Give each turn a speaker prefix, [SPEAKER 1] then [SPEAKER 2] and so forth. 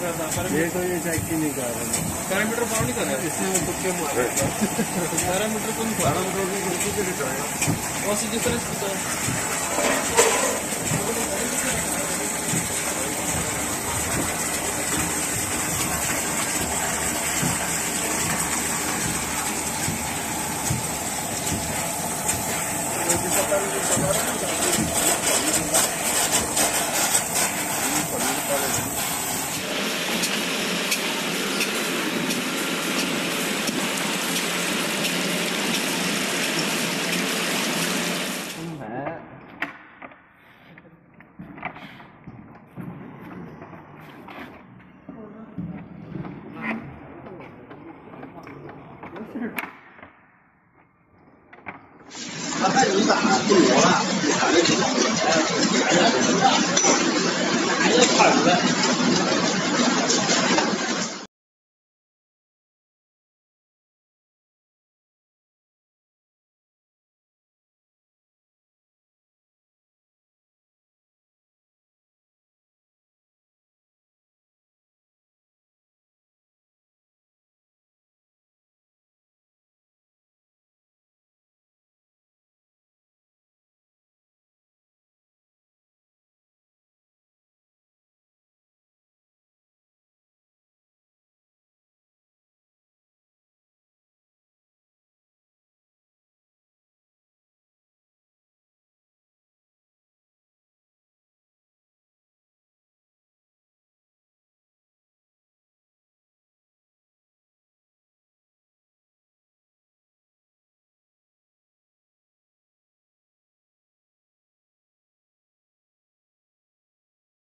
[SPEAKER 1] कैसा था?
[SPEAKER 2] पैरामीटर तो ये चेक ही नहीं कर रहा
[SPEAKER 1] पैरामीटर पाउंड नहीं कर रहा
[SPEAKER 2] इसने तो तुक्के मारे
[SPEAKER 1] पैरामीटर कौन
[SPEAKER 2] पैरामीटर की गिनती के रिटर्न है
[SPEAKER 1] और सीधे सर इसको 他还有一个孩，了。